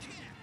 Yeah.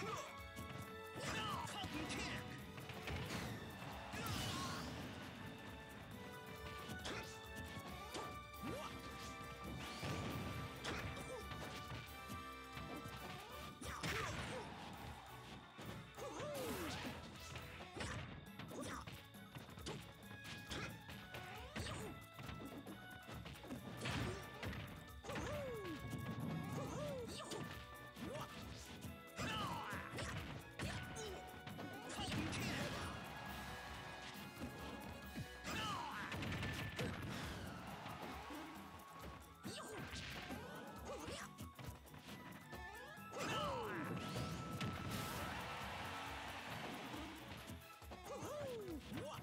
Yeah. What?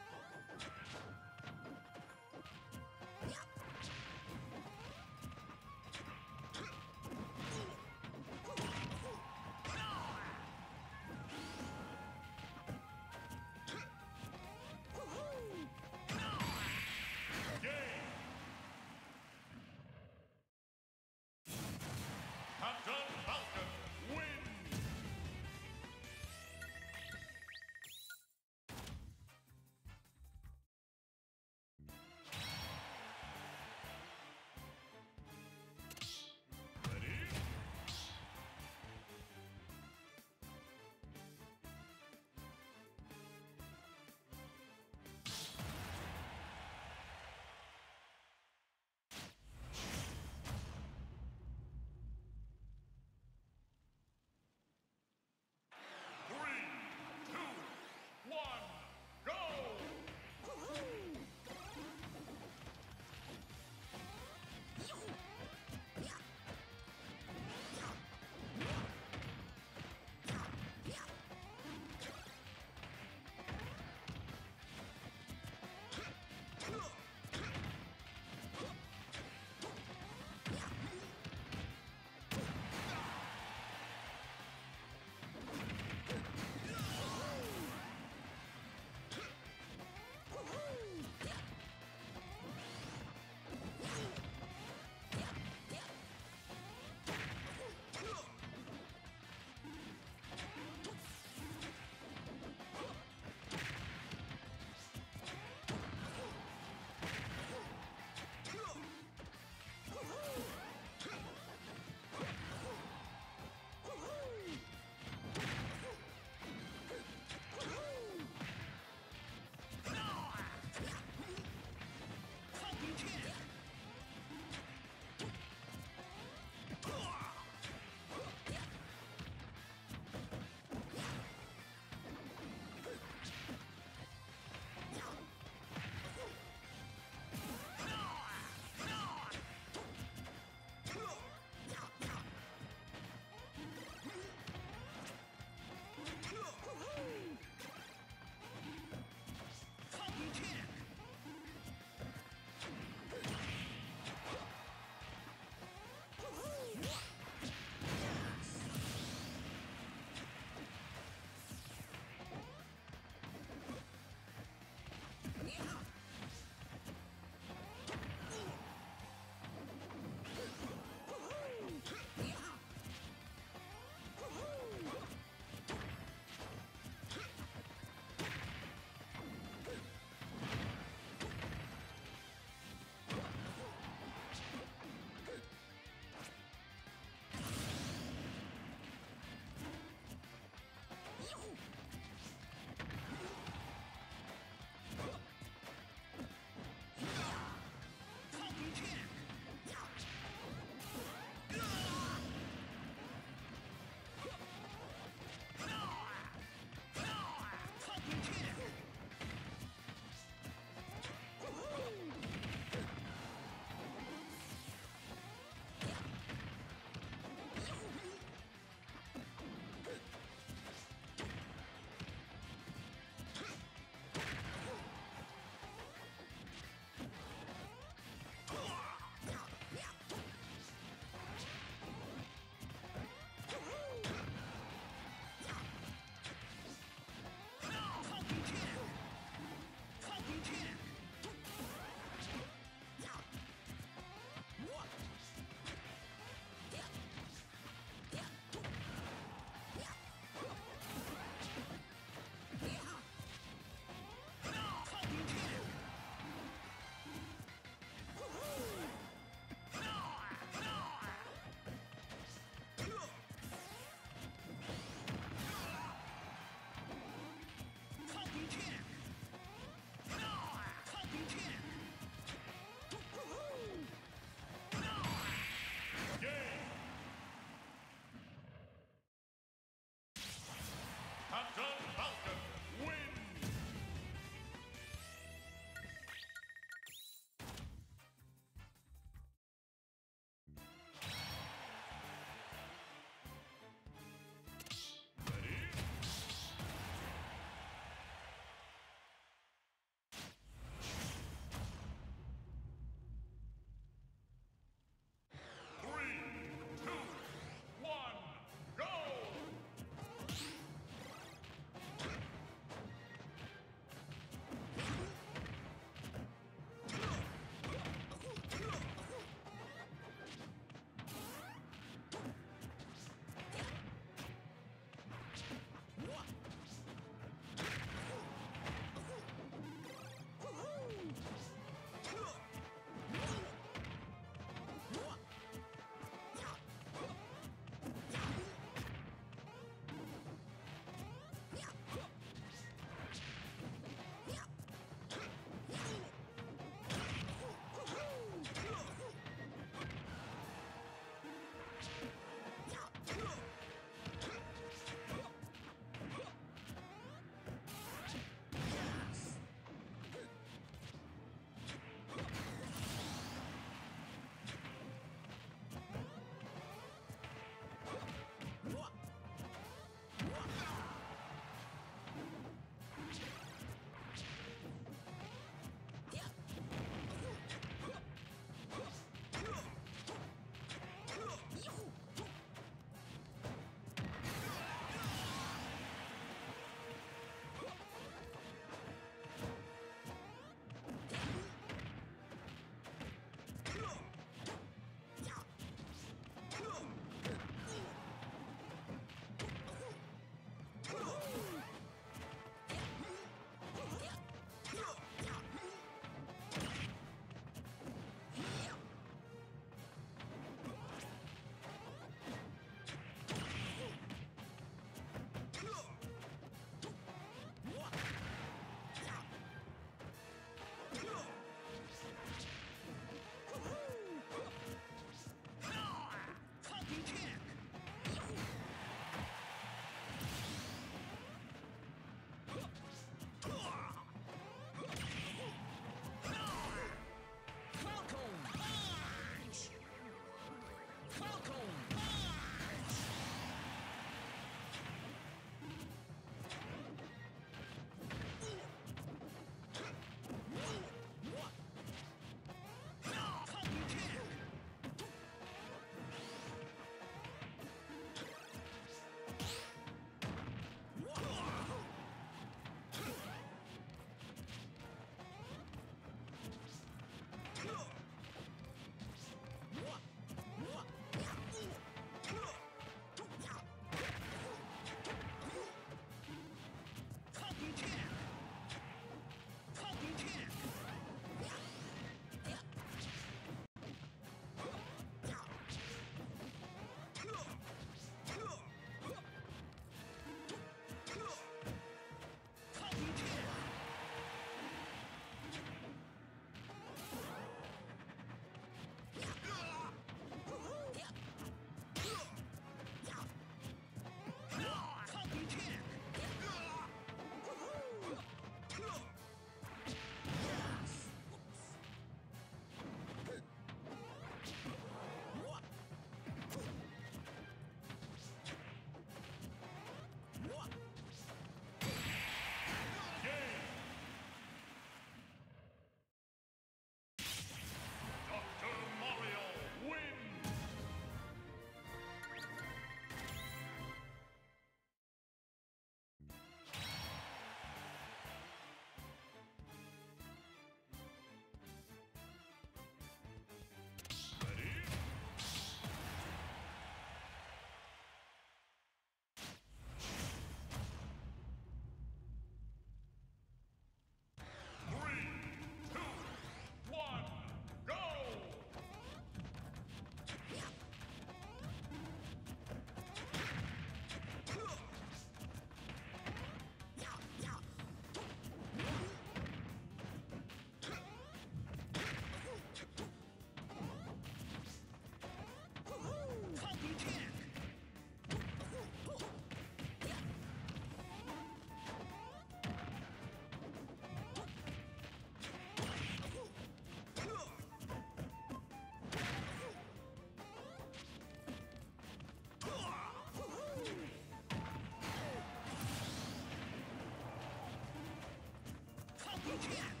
Yeah.